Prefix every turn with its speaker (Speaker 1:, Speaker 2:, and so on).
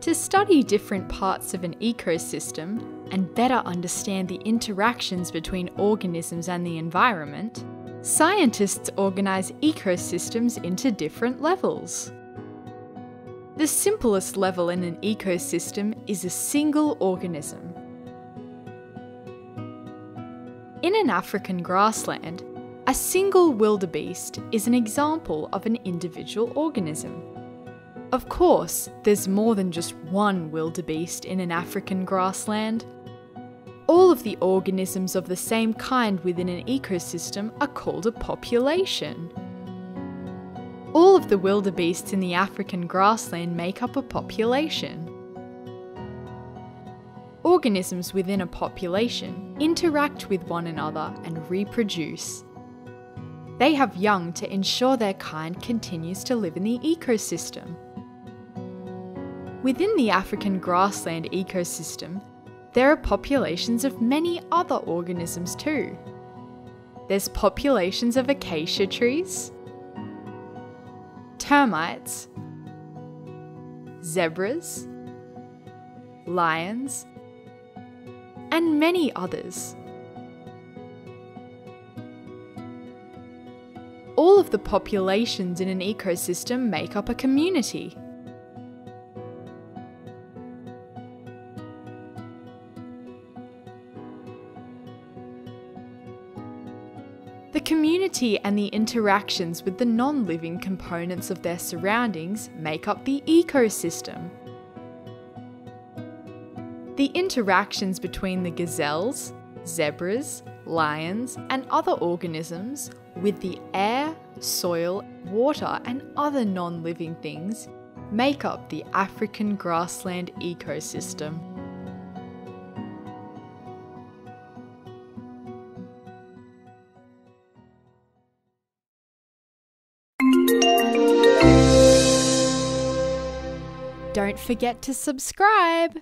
Speaker 1: To study different parts of an ecosystem and better understand the interactions between organisms and the environment, scientists organise ecosystems into different levels. The simplest level in an ecosystem is a single organism. In an African grassland, a single wildebeest is an example of an individual organism. Of course, there's more than just one wildebeest in an African grassland. All of the organisms of the same kind within an ecosystem are called a population. All of the wildebeests in the African grassland make up a population. Organisms within a population interact with one another and reproduce. They have young to ensure their kind continues to live in the ecosystem. Within the African grassland ecosystem, there are populations of many other organisms too. There's populations of acacia trees, termites, zebras, lions, and many others. All of the populations in an ecosystem make up a community. The community and the interactions with the non living components of their surroundings make up the ecosystem. The interactions between the gazelles, zebras, lions, and other organisms with the air, soil, water, and other non living things make up the African grassland ecosystem. Don't forget to subscribe.